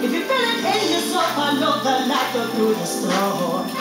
If you feel it in your soul, I know the light will through the storm.